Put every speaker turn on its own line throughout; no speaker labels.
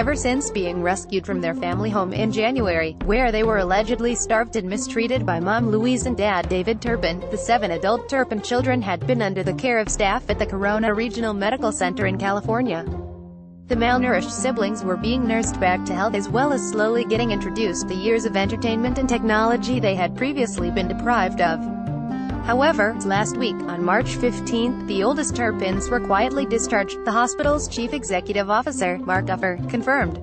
ever since being rescued from their family home in January, where they were allegedly starved and mistreated by mom Louise and dad David Turpin. The seven adult Turpin children had been under the care of staff at the Corona Regional Medical Center in California. The malnourished siblings were being nursed back to health as well as slowly getting introduced to the years of entertainment and technology they had previously been deprived of. However, last week, on March 15, the oldest Turpins were quietly discharged, the hospital's chief executive officer, Mark Uffer, confirmed.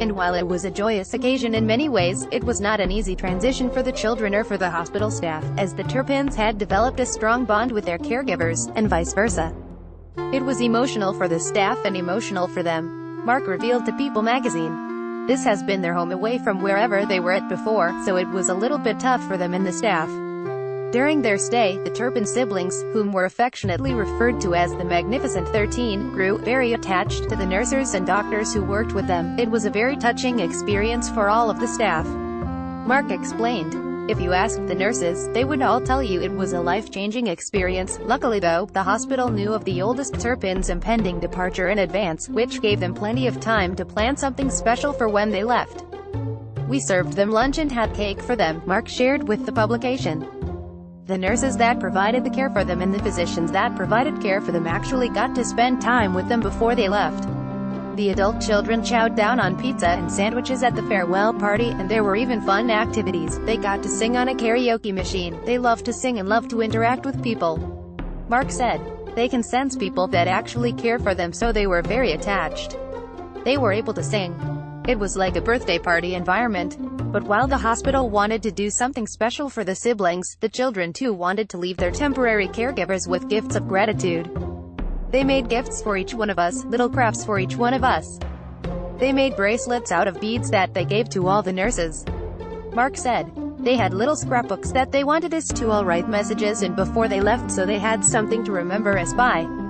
And while it was a joyous occasion in many ways, it was not an easy transition for the children or for the hospital staff, as the Turpins had developed a strong bond with their caregivers, and vice versa. It was emotional for the staff and emotional for them. Mark revealed to People magazine. This has been their home away from wherever they were at before, so it was a little bit tough for them and the staff. During their stay, the Turpin siblings, whom were affectionately referred to as the Magnificent Thirteen, grew very attached to the nurses and doctors who worked with them. It was a very touching experience for all of the staff. Mark explained. If you asked the nurses, they would all tell you it was a life-changing experience. Luckily though, the hospital knew of the oldest Turpin's impending departure in advance, which gave them plenty of time to plan something special for when they left. We served them lunch and had cake for them, Mark shared with the publication. The nurses that provided the care for them and the physicians that provided care for them actually got to spend time with them before they left. The adult children chowed down on pizza and sandwiches at the farewell party, and there were even fun activities. They got to sing on a karaoke machine. They love to sing and love to interact with people. Mark said. They can sense people that actually care for them so they were very attached. They were able to sing. It was like a birthday party environment. But while the hospital wanted to do something special for the siblings, the children too wanted to leave their temporary caregivers with gifts of gratitude. They made gifts for each one of us, little crafts for each one of us. They made bracelets out of beads that they gave to all the nurses. Mark said. They had little scrapbooks that they wanted us to all write messages in before they left so they had something to remember us by.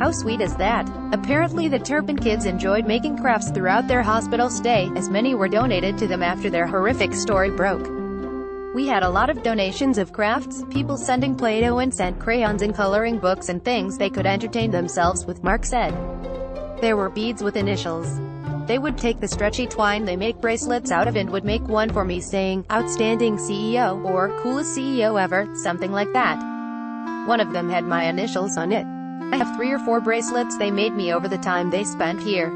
How sweet is that? Apparently the Turpin kids enjoyed making crafts throughout their hospital stay, as many were donated to them after their horrific story broke. We had a lot of donations of crafts, people sending Play-Doh and scent crayons and coloring books and things they could entertain themselves with, Mark said. There were beads with initials. They would take the stretchy twine they make bracelets out of and would make one for me saying, Outstanding CEO, or Coolest CEO ever, something like that. One of them had my initials on it. I have three or four bracelets they made me over the time they spent here.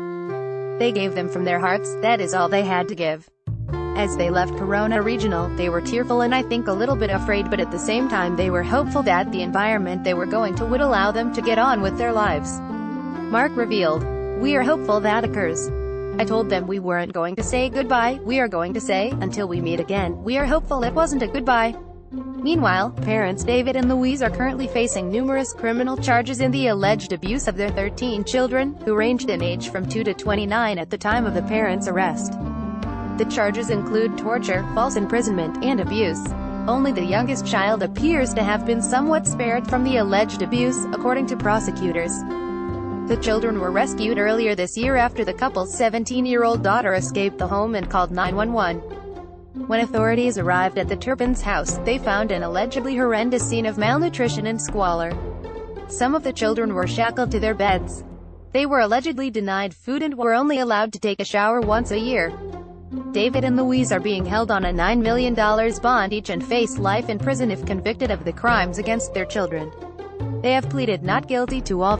They gave them from their hearts, that is all they had to give. As they left Corona Regional, they were tearful and I think a little bit afraid but at the same time they were hopeful that the environment they were going to would allow them to get on with their lives. Mark revealed. We are hopeful that occurs. I told them we weren't going to say goodbye, we are going to say, until we meet again, we are hopeful it wasn't a goodbye. Meanwhile, parents David and Louise are currently facing numerous criminal charges in the alleged abuse of their 13 children, who ranged in age from 2 to 29 at the time of the parents' arrest. The charges include torture, false imprisonment, and abuse. Only the youngest child appears to have been somewhat spared from the alleged abuse, according to prosecutors. The children were rescued earlier this year after the couple's 17-year-old daughter escaped the home and called 911. When authorities arrived at the Turpins' house, they found an allegedly horrendous scene of malnutrition and squalor. Some of the children were shackled to their beds. They were allegedly denied food and were only allowed to take a shower once a year. David and Louise are being held on a $9 million bond each and face life in prison if convicted of the crimes against their children. They have pleaded not guilty to all